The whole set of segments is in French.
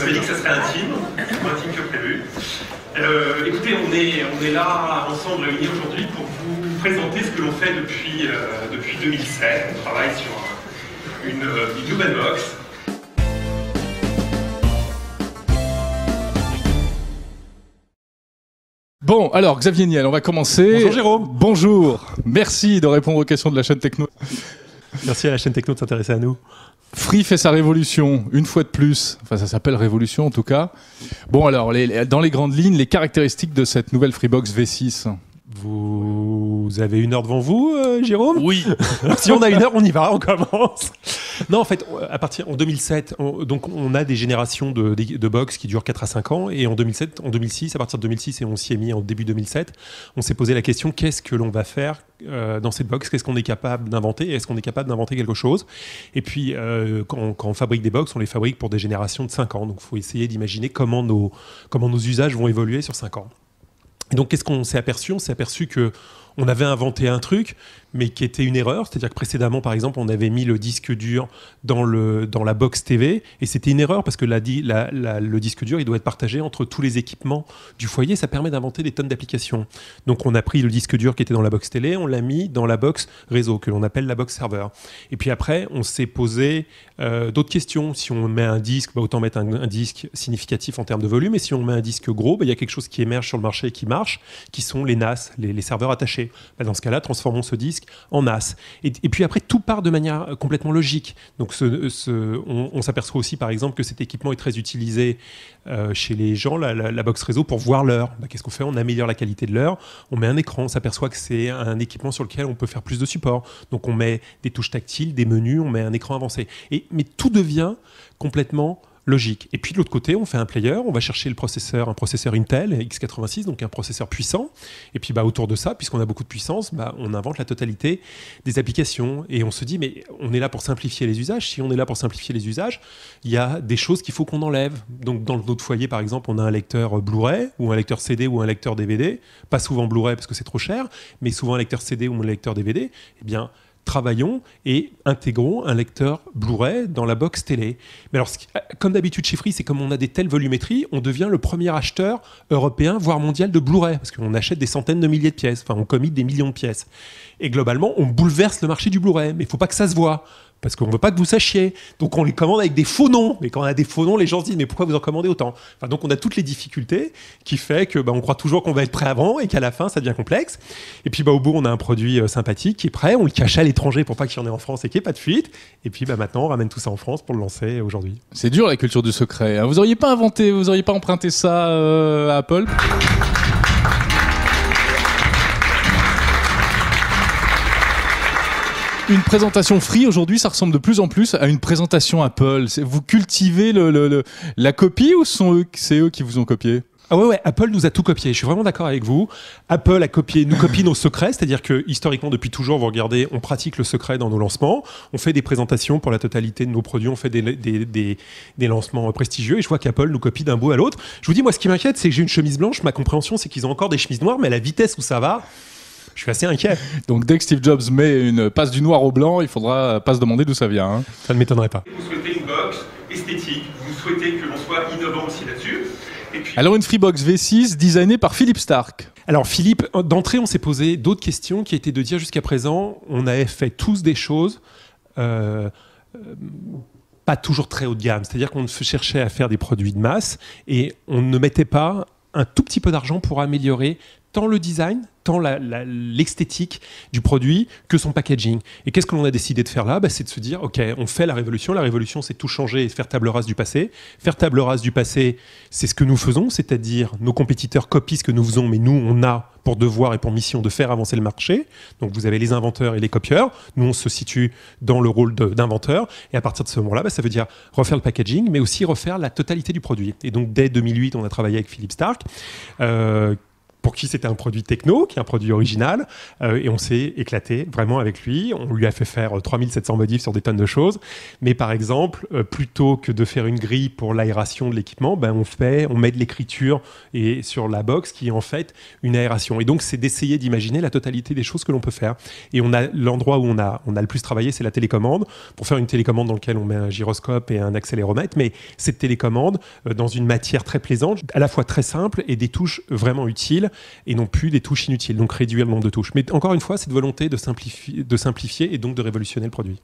On m'a dit que ça serait intime, moins intime que prévu. Euh, écoutez, on est, on est là ensemble réunis aujourd'hui pour vous présenter ce que l'on fait depuis, euh, depuis 2007. On travaille sur un- une, euh, une nouvelle box. Bon, alors Xavier Niel, on va commencer. Bonjour, Jérôme. Bonjour. Merci de répondre aux questions de la chaîne Techno. Merci à la chaîne Techno de s'intéresser à nous. Free fait sa révolution, une fois de plus. Enfin, ça s'appelle révolution en tout cas. Bon, alors, les- dans les grandes lignes, les caractéristiques de cette nouvelle Freebox V6. Vous avez une heure devant vous, euh, Jérôme? Oui. Si on a une heure, on y va, on commence. Non, en fait, à partir en 2007, on, donc on a des générations de, de, de box qui durent 4 à 5 ans, et en 2007, en 2006, à partir de 2006, et on s'y est mis en début 2007, on s'est posé la question qu'est-ce que l'on va faire euh, dans cette box Qu'est-ce qu'on est capable d'inventer? Est-ce qu'on est capable d'inventer quelque chose? Et puis, euh, quand, on, quand on fabrique des box, on les fabrique pour des générations de 5 ans, donc il faut essayer d'imaginer comment nos, comment nos usages vont évoluer sur 5 ans. Et donc, qu'est-ce qu'on s'est aperçu? On s'est aperçu que on avait inventé un truc, mais qui était une erreur. C'est-à-dire que précédemment, par exemple, on avait mis le disque dur dans, le, dans la box TV, et c'était une erreur parce que le disque dur, il doit être partagé entre tous les équipements du foyer. Ça permet d'inventer des tonnes d'applications. Donc, on a pris le disque dur qui était dans la box télé, on l'a mis dans la box réseau, que l'on appelle la box serveur. Et puis après, on s'est posé euh, d'autres questions. Si on met un disque, bah, autant mettre un, disque significatif en termes de volume. Et si on met un disque gros, bah, il y a quelque chose qui émerge sur le marché et qui marche, qui sont les NAS, les, les serveurs attachés. Bah, dans ce cas-là, transformons ce disque en NAS. Et, puis après, tout part de manière euh, complètement logique. Donc on, s'aperçoit aussi, par exemple, que cet équipement est très utilisé euh, chez les gens, la box réseau, pour voir l'heure. Bah, Qu'est-ce qu'on fait? On améliore la qualité de l'heure, on met un écran, on s'aperçoit que c'est un équipement sur lequel on peut faire plus de support. Donc on met des touches tactiles, des menus, on met un écran avancé. Et, mais tout devient complètement logique. Et puis de l'autre côté, on fait un player, on va chercher le processeur, un processeur Intel x86, donc un processeur puissant. Et puis bah, autour de ça, puisqu'on a beaucoup de puissance, bah, on invente la totalité des applications. Et on se dit, mais on est là pour simplifier les usages. Si on est là pour simplifier les usages, il y a des choses qu'il faut qu'on enlève. Donc dans notre foyer, par exemple, on a un lecteur Blu-ray ou un lecteur CD ou un lecteur DVD. Pas souvent Blu-ray parce que c'est trop cher, mais souvent un lecteur CD ou un lecteur DVD. Eh bien, travaillons et intégrons un lecteur Blu-ray dans la box télé. Mais alors, comme d'habitude chez Free, c'est comme on a des telles volumétries, on devient le premier acheteur européen, voire mondial de Blu-ray, parce qu'on achète des centaines de milliers de pièces, enfin on commit des millions de pièces. Et globalement, on bouleverse le marché du Blu-ray, mais il faut pas que ça se voit. Parce qu'on ne veut pas que vous sachiez. Donc on les commande avec des faux noms. Mais quand on a des faux noms, les gens se disent mais pourquoi vous en commandez autant? Enfin, Donc on a toutes les difficultés qui fait que bah, on croit toujours qu'on va être prêt avant et qu'à la fin ça devient complexe. Et puis bah, au bout on a un produit euh, sympathique qui est prêt, on le cache à l'étranger pour pas qu'il y en ait en France et qu'il n'y ait pas de fuite. Et puis bah, maintenant on ramène tout ça en France pour le lancer aujourd'hui. C'est dur la culture du secret. hein. Vous auriez pas inventé, vous auriez pas emprunté ça euh, à Apple? Une présentation free aujourd'hui, ça ressemble de plus en plus à une présentation Apple. Vous cultivez la copie ou c'est eux qui vous ont copié? Ah ouais, ouais, Apple nous a tout copié. Je suis vraiment d'accord avec vous. Apple a copié, nous copie nos secrets, c'est-à-dire que historiquement, depuis toujours, vous regardez, on pratique le secret dans nos lancements. On fait des présentations pour la totalité de nos produits, on fait des- des lancements prestigieux et je vois qu'Apple nous copie d'un bout à l'autre. Je vous dis, moi, ce qui m'inquiète, c'est que j'ai une chemise blanche. Ma compréhension, c'est qu'ils ont encore des chemises noires, mais à la vitesse où ça va, je suis assez inquiet. Donc dès que Steve Jobs met une passe du noir au blanc, il faudra pas se demander d'où ça vient. hein. Ça ne m'étonnerait pas. Vous souhaitez une box esthétique, vous souhaitez que l'on soit innovant aussi là-dessus. Puis, Alors une Freebox V6 designée par Philippe Stark. Alors Philippe, d'entrée, on s'est posé d'autres questions qui étaient de dire jusqu'à présent, on avait fait tous des choses euh, euh, pas toujours très haut de gamme. C'est-à-dire qu'on se cherchait à faire des produits de masse et on ne mettait pas un tout petit peu d'argent pour améliorer tant le design, tant l'esthétique du produit que son packaging. Et qu'est-ce que l'on a décidé de faire là? Bah, C'est de se dire, OK, on fait la révolution. La révolution, c'est tout changer et faire table rase du passé. Faire table rase du passé, c'est ce que nous faisons, c'est-à-dire nos compétiteurs copient ce que nous faisons, mais nous, on a pour devoir et pour mission de faire avancer le marché. Donc vous avez les inventeurs et les copieurs. Nous, on se situe dans le rôle d'inventeur. Et à partir de ce moment-là, bah, ça veut dire refaire le packaging, mais aussi refaire la totalité du produit. Et donc dès 2008, on a travaillé avec Philippe Stark. euh, pour qui c'était un produit techno, qui est un produit original, euh, et on s'est éclaté vraiment avec lui. On lui a fait faire 3700 euh, modifs sur des tonnes de choses. Mais par exemple, euh, plutôt que de faire une grille pour l'aération de l'équipement, ben on fait, on met de l'écriture et sur la box qui est en fait une aération. Et donc c'est d'essayer d'imaginer la totalité des choses que l'on peut faire. Et on a l'endroit où on a, on a le plus travaillé, c'est la télécommande. Pour faire une télécommande dans laquelle on met un gyroscope et un accéléromètre, mais cette télécommande dans une matière très plaisante, à la fois très simple et des touches vraiment utiles et non plus des touches inutiles, donc réduire le nombre de touches. Mais encore une fois, cette volonté de simplifier, de simplifier et donc de révolutionner le produit.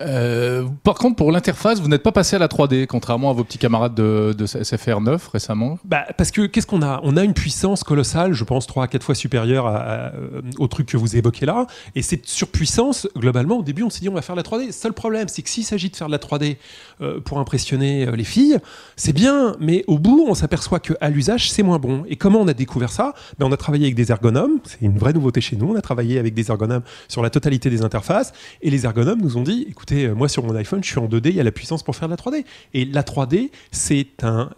Euh, par contre, pour l'interface, vous n'êtes pas passé à la 3D, contrairement à vos petits camarades de, SFR 9 récemment bah, Parce que qu'est-ce qu'on a? On a une puissance colossale, je pense 3 à 4 fois supérieure à, au truc que vous évoquez là. Et cette surpuissance, globalement, au début, on s'est dit on va faire la 3D. Seul problème, c'est que s'il s'agit de faire de la 3D euh, pour impressionner euh, les filles, c'est bien, mais au bout, on s'aperçoit qu'à l'usage, c'est moins bon. Et comment on a découvert ça? Ben, On a travaillé avec des ergonomes, c'est une vraie nouveauté chez nous. On a travaillé avec des ergonomes sur la totalité des interfaces. Et les ergonomes nous ont dit écoutez, euh, moi sur mon iPhone, je suis en 2D, il y a la puissance pour faire de la 3D. Et la 3D, c'est un,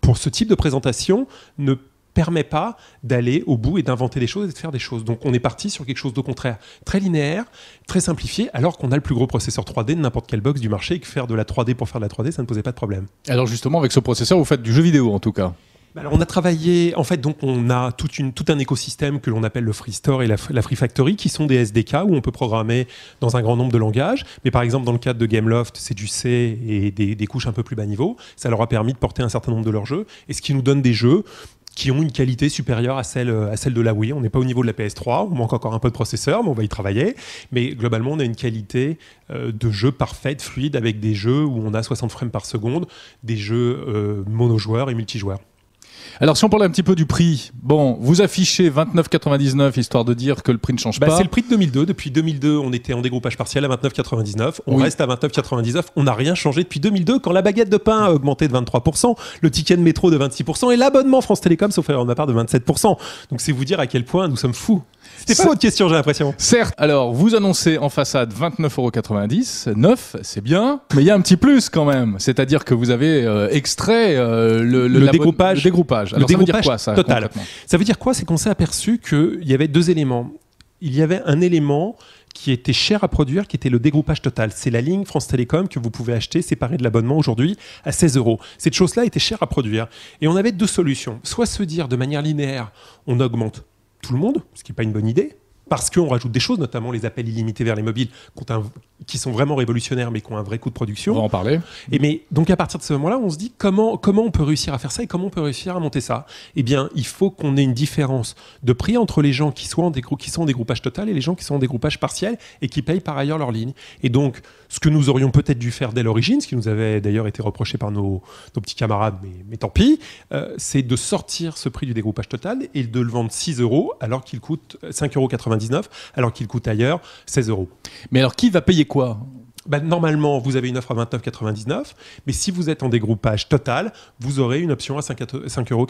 pour ce type de présentation, ne permet pas d'aller au bout et d'inventer des choses et de faire des choses. Donc on est parti sur quelque chose de contraire, très linéaire, très simplifié, alors qu'on a le plus gros processeur 3D de n'importe quelle box du marché et que faire de la 3D pour faire de la 3D, ça ne posait pas de problème. Alors justement, avec ce processeur, vous faites du jeu vidéo en tout cas alors, on a travaillé, en fait, donc on a tout un écosystème que l'on appelle le Free Store et la, Free Factory, qui sont des SDK où on peut programmer dans un grand nombre de langages. Mais par exemple, dans le cadre de Gameloft, c'est du C et des, couches un peu plus bas niveau. Ça leur a permis de porter un certain nombre de leurs jeux, et ce qui nous donne des jeux qui ont une qualité supérieure à celle, à celle de la Wii. On n'est pas au niveau de la PS3, on manque encore un peu de processeur, mais on va y travailler. Mais globalement, on a une qualité euh, de jeu parfaite, fluide, avec des jeux où on a 60 frames par seconde, des jeux euh, monojoueurs et multijoueurs. Alors, si on parle un petit peu du prix, bon, vous affichez 29,99 histoire de dire que le prix ne change bah, pas. C'est le prix de 2002. Depuis 2002, on était en dégroupage partiel à 29,99. On reste à 29,99. On n'a rien changé depuis 2002 quand la baguette de pain a augmenté de 23%, le ticket de métro de 26% et l'abonnement France Télécom, sauf erreur de ma part, de 27%. Donc, c'est vous dire à quel point nous sommes fous. C'était pas votre question, j'ai l'impression. Certes. Alors, vous annoncez en façade 29,90€. 9, c'est bien. Mais il y a un petit plus quand même. C'est-à-dire que vous avez euh, extrait euh, le, le, dégroupage. Le dégroupage. Alors, ça veut dire quoi, ça Total. Ça veut dire quoi? C'est qu'on s'est aperçu qu'il y avait deux éléments. Il y avait un élément qui était cher à produire, qui était le dégroupage total. C'est la ligne France Télécom que vous pouvez acheter séparée de l'abonnement aujourd'hui à 16 euros. Cette chose-là était chère à produire. Et on avait deux solutions. Soit se dire de manière linéaire, on augmente tout le monde, ce qui n'est pas une bonne idée, parce qu'on rajoute des choses, notamment les appels illimités vers les mobiles, qui sont vraiment révolutionnaires, mais qui ont un vrai coût de production. On va en parler. Et mais donc à partir de ce moment-là, on se dit comment comment on peut réussir à faire ça et comment on peut réussir à monter ça? Eh bien, il faut qu'on ait une différence de prix entre les gens qui sont en qui sont en dégroupage total et les gens qui sont en dégroupage partiel et qui payent par ailleurs leur ligne. Et donc, ce que nous aurions peut-être dû faire dès l'origine, ce qui nous avait d'ailleurs été reproché par nos, petits camarades, mais, mais tant pis, euh, c'est de sortir ce prix du dégroupage total et de le vendre 6 euros alors qu'il coûte 5,99 euros alors qu'il coûte ailleurs 16 euros. Mais alors qui va payer quoi? Bah, normalement, vous avez une offre à 29,99, mais si vous êtes en dégroupage total, vous aurez une option à 5,99 euros.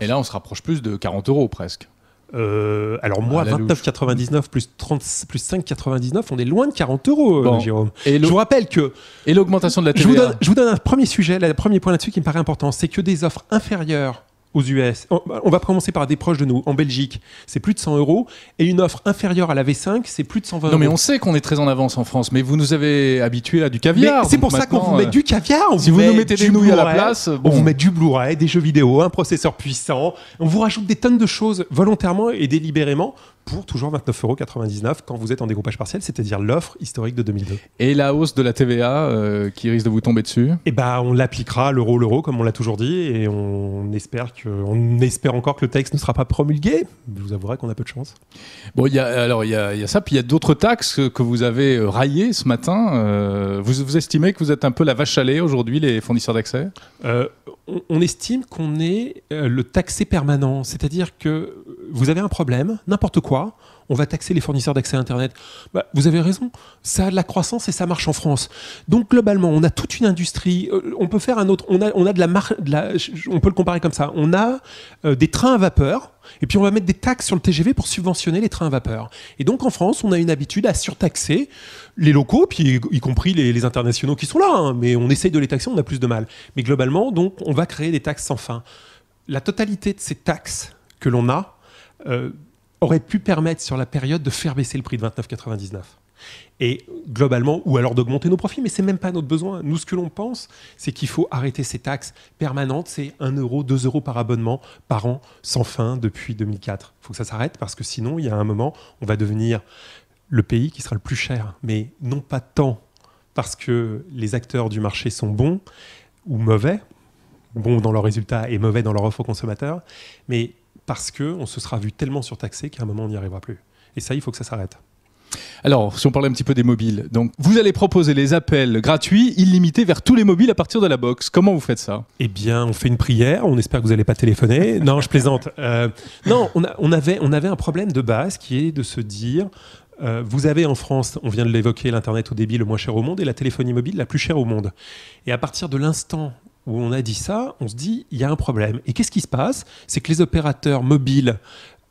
Et là, on se rapproche plus de 40 euros presque. Euh, alors moi, 29,99 plus, 30, plus 5,99, on est loin de 40 euros, euh, Jérôme. Et je vous rappelle que... Et l'augmentation de la TVA je vous, donne, je vous donne un premier sujet, le premier point là-dessus qui me paraît important, c'est que des offres inférieures aux US. On va commencer par des proches de nous. En Belgique, c'est plus de 100 euros. Et une offre inférieure à la V5, c'est plus de 120 euros. Non, mais on sait qu'on est très en avance en France. Mais vous nous avez habitués à du caviar. C'est pour ça qu'on vous met du caviar. On si vous, nous mettez des nouilles à la place, on vous met du Blu-ray, des jeux vidéo, un processeur puissant. On vous rajoute des tonnes de choses volontairement et délibérément pour toujours 29,99€ quand vous êtes en dégroupage partiel, c'est-à-dire l'offre historique de 2002. Et la hausse de la TVA euh, qui risque de vous tomber dessus? Eh ben, on l'appliquera l'euro l'euro comme on l'a toujours dit et on espère que, on espère encore que le texte ne sera pas promulgué. Je vous avouerai qu'on a peu de chance. Bon, il y a, alors il y, a, y a ça, puis il y a d'autres taxes que vous avez euh, raillées ce matin. Euh, vous, vous estimez que vous êtes un peu la vache à lait aujourd'hui, les fournisseurs d'accès? On, estime qu'on est le taxé permanent, c'est-à-dire que vous avez un problème, n'importe quoi, on va taxer les fournisseurs d'accès à Internet. Bah, vous avez raison, ça a de la croissance et ça marche en France. Donc globalement, on a toute une industrie. Euh, on peut faire un autre. On a, on a de la, on peut le comparer comme ça. On a euh, des trains à vapeur. Et puis on va mettre des taxes sur le TGV pour subventionner les trains à vapeur. Et donc en France, on a une habitude à surtaxer les locaux, puis y compris les, internationaux qui sont là. Hein. mais on essaye de les taxer, on a plus de mal. Mais globalement, donc, on va créer des taxes sans fin. La totalité de ces taxes que l'on a euh, aurait pu permettre sur la période de faire baisser le prix de 29,99 et globalement, ou alors d'augmenter nos profits, mais c'est même pas notre besoin. Nous, ce que l'on pense, c'est qu'il faut arrêter ces taxes permanentes. C'est 1 euro, 2 euros par abonnement par an, sans fin, depuis 2004. Il faut que ça s'arrête parce que sinon, il y a un moment, on va devenir le pays qui sera le plus cher. Mais non pas tant parce que les acteurs du marché sont bons ou mauvais, bons dans leurs résultats et mauvais dans leur offre aux consommateurs, mais parce qu'on se sera vu tellement surtaxé qu'à un moment, on n'y arrivera plus. Et ça, il faut que ça s'arrête. Alors, si on parlait un petit peu des mobiles, donc vous allez proposer les appels gratuits, illimités vers tous les mobiles à partir de la box. Comment vous faites ça? Eh bien, on fait une prière. On espère que vous n'allez pas téléphoner. non, je plaisante. Euh, non, on, avait, on avait un problème de base qui est de se dire. Euh, vous avez en France, on vient de l'évoquer, l'Internet au débit le moins cher au monde et la téléphonie mobile la plus chère au monde. Et à partir de l'instant où on a dit ça, on se dit, il y a un problème. Et qu'est-ce qui se passe? C'est que les opérateurs mobiles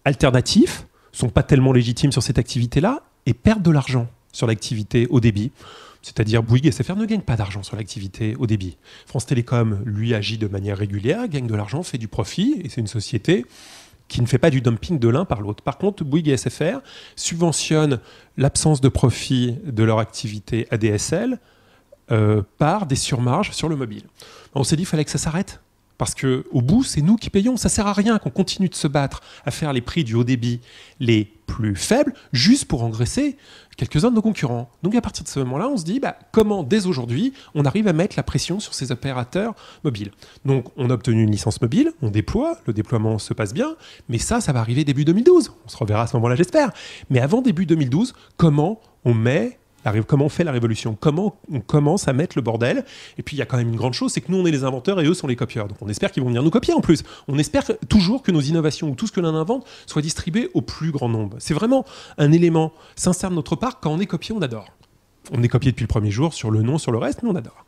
alternatifs sont pas tellement légitimes sur cette activité-là et perdent de l'argent sur l'activité au débit. C'est-à-dire Bouygues et SFR ne gagnent pas d'argent sur l'activité au débit. France Télécom, lui, agit de manière régulière, gagne de l'argent, fait du profit, et c'est une société qui ne fait pas du dumping de l'un par l'autre. Par contre, Bouygues et SFR subventionnent l'absence de profit de leur activité ADSL euh, par des surmarges sur le mobile. On s'est dit qu'il fallait que ça s'arrête. Parce que au bout, c'est nous qui payons. Ça sert à rien qu'on continue de se battre à faire les prix du haut débit les plus faibles, juste pour engraisser quelques-uns de nos concurrents. Donc à partir de ce moment-là, on se dit bah, comment dès aujourd'hui on arrive à mettre la pression sur ces opérateurs mobiles? Donc on a obtenu une licence mobile, on déploie, le déploiement se passe bien, mais ça, ça va arriver début 2012. On se reverra à ce moment-là, j'espère. Mais avant début 2012, comment on met comment on fait la révolution? Comment on commence à mettre le bordel? Et puis il y a quand même une grande chose, c'est que nous on est les inventeurs et eux sont les copieurs. Donc on espère qu'ils vont venir nous copier en plus. On espère toujours que nos innovations ou tout ce que l'on invente soit distribué au plus grand nombre. C'est vraiment un élément sincère de notre part. Quand on est copié, on adore. On est copié depuis le premier jour sur le nom, sur le reste, mais on adore.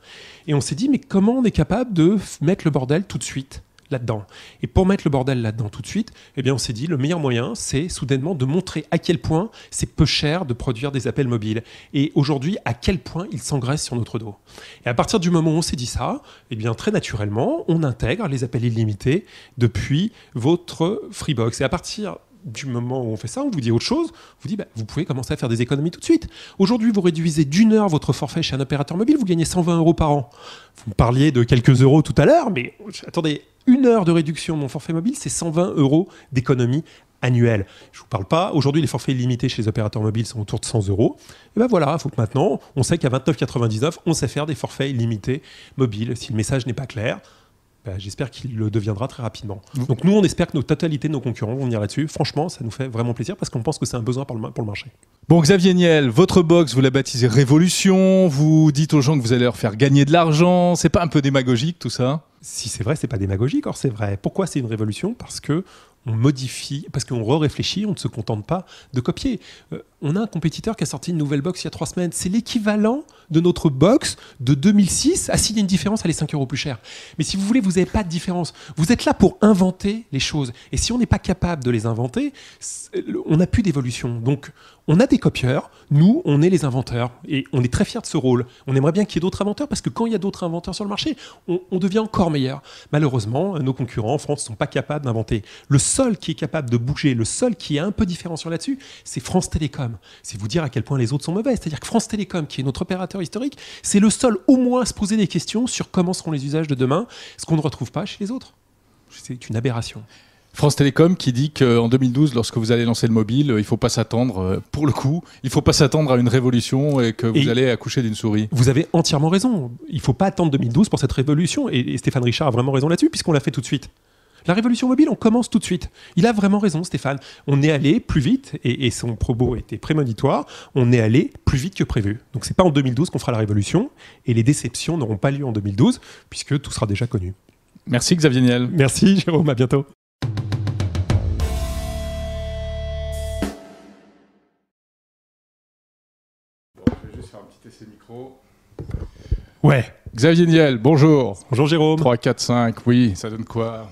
Et on s'est dit, mais comment on est capable de mettre le bordel tout de suite? Là-dedans. Et pour mettre le bordel là-dedans tout de suite, eh bien on s'est dit le meilleur moyen, c'est soudainement de montrer à quel point c'est peu cher de produire des appels mobiles. Et aujourd'hui, à quel point ils s'engraissent sur notre dos. Et à partir du moment où on s'est dit ça, eh bien très naturellement, on intègre les appels illimités depuis votre Freebox. Et à partir du moment où on fait ça, on vous dit autre chose, vous dit bah, vous pouvez commencer à faire des économies tout de suite. Aujourd'hui, vous réduisez d'une heure votre forfait chez un opérateur mobile, vous gagnez 120 euros par an. Vous me parliez de quelques euros tout à l'heure, mais attendez, une heure de réduction de mon forfait mobile, c'est 120 euros d'économie annuelle. Je ne vous parle pas. Aujourd'hui, les forfaits illimités chez les opérateurs mobiles sont autour de 100 euros. Et ben voilà, il faut que maintenant, on sait qu'à 29,99, on sait faire des forfaits illimités mobiles. Si le message n'est pas clair, ben, j'espère qu'il le deviendra très rapidement. Donc nous, on espère que nos totalités de nos concurrents vont venir là-dessus. Franchement, ça nous fait vraiment plaisir parce qu'on pense que c'est un besoin pour le, pour le marché. Bon, Xavier Niel, votre box, vous la baptisez Révolution. Vous dites aux gens que vous allez leur faire gagner de l'argent. C'est pas un peu démagogique tout ça? Si c'est vrai, c'est pas démagogique, or c'est vrai. Pourquoi c'est une révolution? Parce que on modifie, parce qu'on re-réfléchit, on ne se contente pas de copier. Euh, on a un compétiteur qui a sorti une nouvelle box il y a trois semaines. C'est l'équivalent de notre box de 2006. Ah, s'il y a une différence, elle est 5 euros plus chère. Mais si vous voulez, vous n'avez pas de différence. Vous êtes là pour inventer les choses. Et si on n'est pas capable de les inventer, on n'a plus d'évolution. Donc, on a des copieurs. Nous, on est les inventeurs. Et on est très fiers de ce rôle. On aimerait bien qu'il y ait d'autres inventeurs parce que quand il y a d'autres inventeurs sur le marché, on, on devient encore meilleur. Malheureusement, nos concurrents en France ne sont pas capables d'inventer. Le seul qui est capable de bouger, le seul qui est un peu différenciant là-dessus, c'est France Télécom. C'est vous dire à quel point les autres sont mauvais. C'est-à-dire que France Télécom, qui est notre opérateur historique, c'est le seul au moins à se poser des questions sur comment seront les usages de demain, ce qu'on ne retrouve pas chez les autres. C'est une aberration. France Télécom qui dit qu'en 2012, lorsque vous allez lancer le mobile, il ne faut pas s'attendre, euh, pour le coup, il ne faut pas s'attendre à une révolution et que vous allez accoucher d'une souris. Vous avez entièrement raison. Il ne faut pas attendre 2012 pour cette révolution. et Stéphane Richard a vraiment raison là-dessus, puisqu'on l'a fait tout de suite. La révolution mobile, on commence tout de suite. Il a vraiment raison, Stéphane. On est allé plus vite, et, son propos était prémonitoire, on est allé plus vite que prévu. Donc c'est pas en 2012 qu'on fera la révolution, et les déceptions n'auront pas lieu en 2012, puisque tout sera déjà connu. Merci Xavier Niel. Merci Jérôme, à bientôt. je vais juste faire un petit essai micro. Ouais. Xavier Niel, bonjour. Bonjour Jérôme. 3, 4, 5, oui, ça donne quoi?